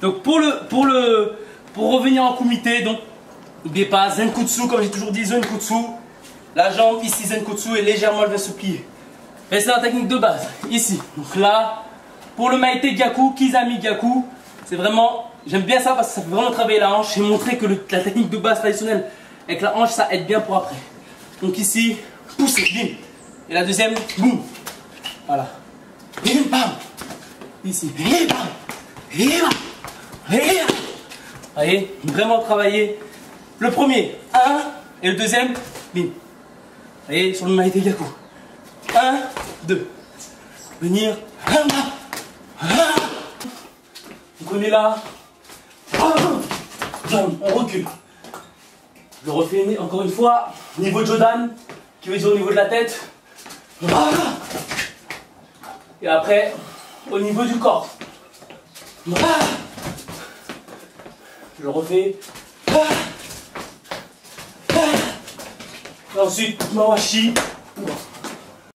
Donc pour le, pour le, pour revenir en kumité, donc n'oubliez pas Zenkutsu, comme j'ai toujours dit, Zenkutsu. La jambe ici, Zenkutsu, et légèrement va se plier. Mais c'est la technique de base, ici. Donc là, pour le Maite Gyaku, Kizami Gyaku, c'est vraiment, j'aime bien ça parce que ça fait vraiment travailler la hanche et montrer que la technique de base traditionnelle avec la hanche, ça aide bien pour après. Donc ici, poussez, bim. Et la deuxième, boum. Voilà. Bim, bam. Ici, bim, bam. Bim, bam. Voyez, vraiment travailler. Le premier, 1, et le deuxième, bim. Voyez, sur le Maïté Yaku. 1, 2. Venir. Vous prenez là, bam, on recule. Je refais encore une fois, niveau Jodan, qui veut dire au niveau de la tête. Et après, au niveau du corps. Je refais. Et ensuite, Mawashi.